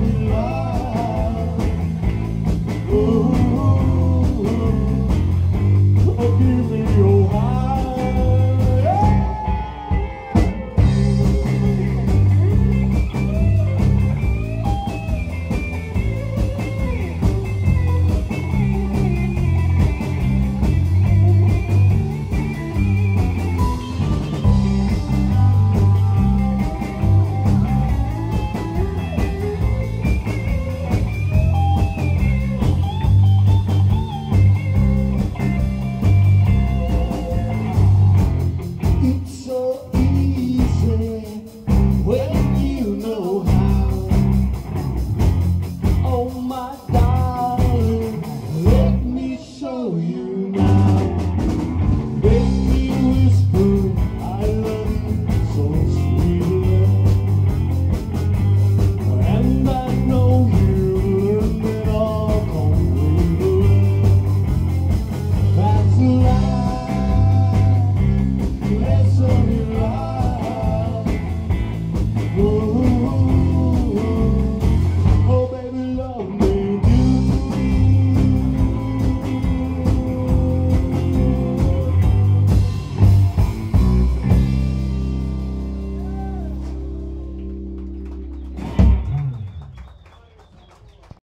love. you.